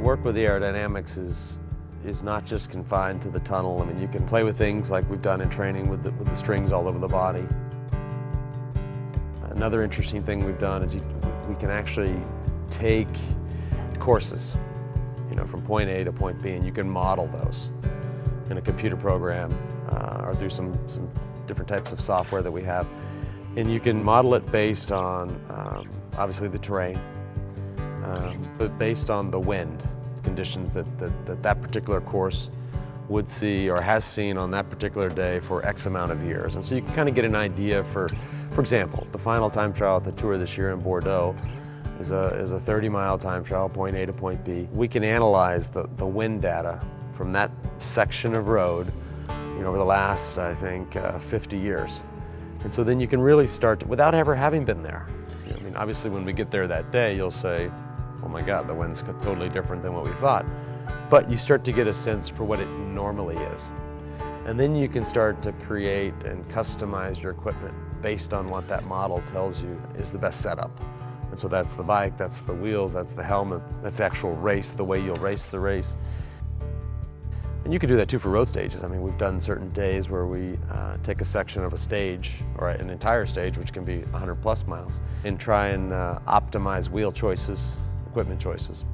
work with the aerodynamics is is not just confined to the tunnel. I mean, you can play with things like we've done in training with the, with the strings all over the body. Another interesting thing we've done is you, we can actually take courses, you know, from point A to point B, and you can model those in a computer program uh, or through some, some different types of software that we have. And you can model it based on, um, obviously, the terrain, um, but based on the wind conditions that, that, that that particular course would see or has seen on that particular day for X amount of years. And so you can kind of get an idea for, for example, the final time trial at the tour this year in Bordeaux is a, is a 30 mile time trial, point A to point B. We can analyze the, the wind data from that section of road you know, over the last, I think, uh, 50 years. And so then you can really start, to, without ever having been there. I mean, obviously when we get there that day, you'll say, oh my God, the wind's totally different than what we thought. But you start to get a sense for what it normally is. And then you can start to create and customize your equipment based on what that model tells you is the best setup. And so that's the bike, that's the wheels, that's the helmet, that's the actual race, the way you'll race the race. And you can do that too for road stages. I mean, we've done certain days where we uh, take a section of a stage, or an entire stage, which can be 100 plus miles, and try and uh, optimize wheel choices, equipment choices.